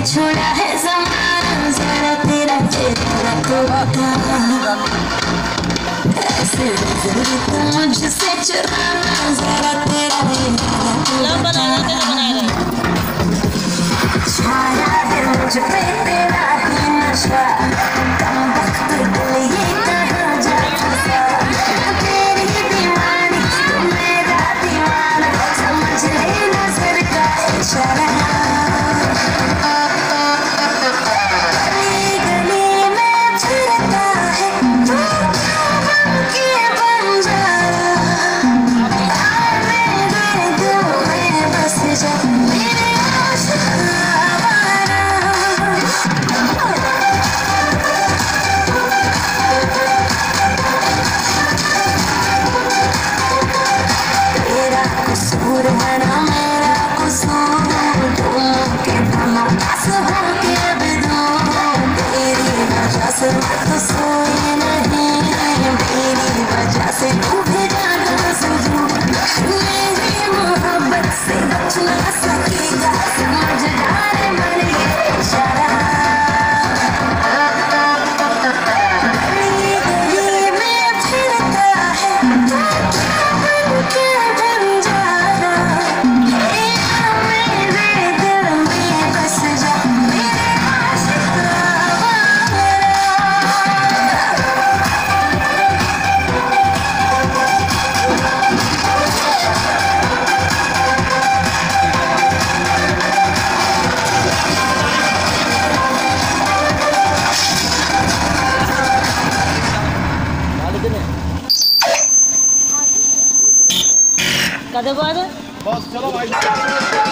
छोड़ा है जमाना जरा तेरा चेहरा तो ऐसे ज़रूरी तो मुझसे चुराना जरा तेरा चेहरा तो छाया है मुझ पे seguro. कदे बाद बस चलो भाई।